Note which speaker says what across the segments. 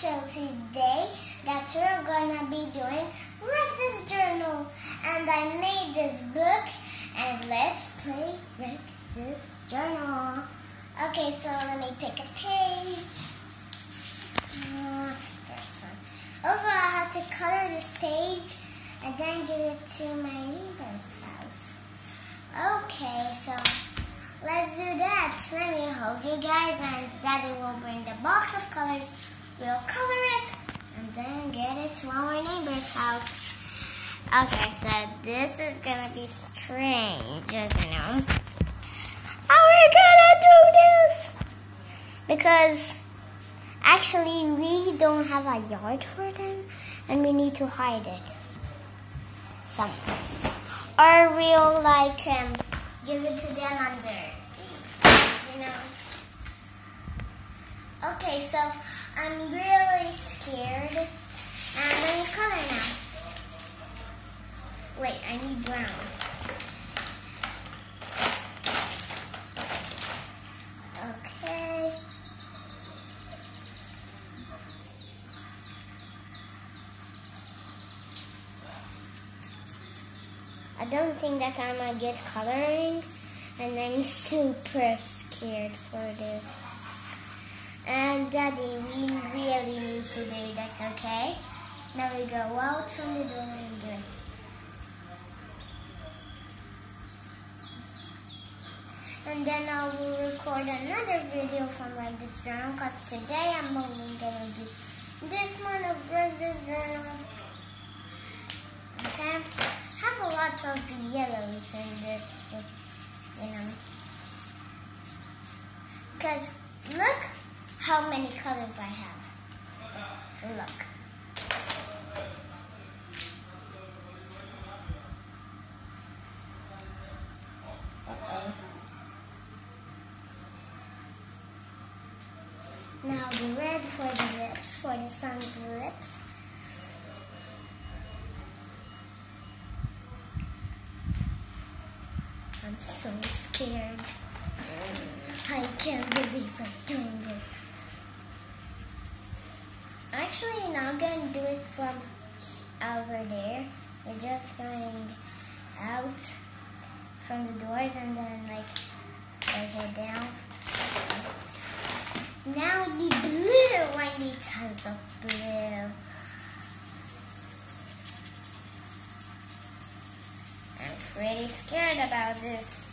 Speaker 1: Chelsea's day that we're gonna be doing Wreck This Journal. And I made this book and let's play Wreck This Journal. Okay, so let me pick a page. Uh, first one. Also, I have to color this page and then give it to my neighbor's house. Okay, so let's do that. Let me hold you guys and daddy will bring the box of colors. We'll color it and then get it to our neighbor's house. Okay, so this is gonna be strange, you know. How are we gonna do this? Because actually we don't have a yard for them and we need to hide it somewhere. Or we'll like um, give it to them under, you know. Okay, so I'm really scared. And me color now. Wait, I need brown. Okay. I don't think that I'm gonna get coloring and I'm super scared for this. And Daddy, we really need to do that, okay? Now we go out from the door and do it. And then I will record another video from Wreck This Journal because today I'm only going to do this one of Wreck This Journal. Okay? have a lot of yellows in this, you know. Because look how many colors I have. Look. Now the red for the lips, for the sun's lips. I'm so scared. I can't believe I'm doing it. Actually, not going to do it from over there. We're just going out from the doors and then like like head down. Now the blue. I need tons of blue. I'm pretty scared about this.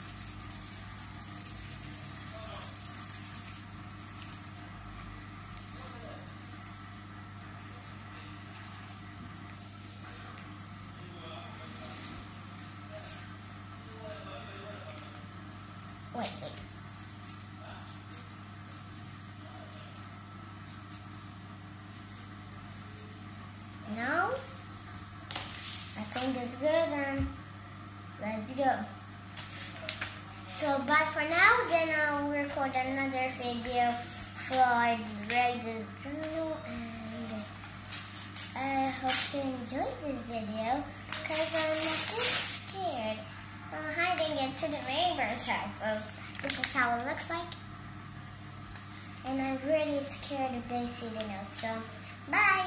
Speaker 1: Wait, wait. No? I think it's good then. Let's go. So, but for now, then I'll record another video for This Journal and I hope you enjoyed this video because I'm a bit scared. I'm hiding it to the neighbor's house. This is how it looks like. And I'm really scared if they see the note. So, bye!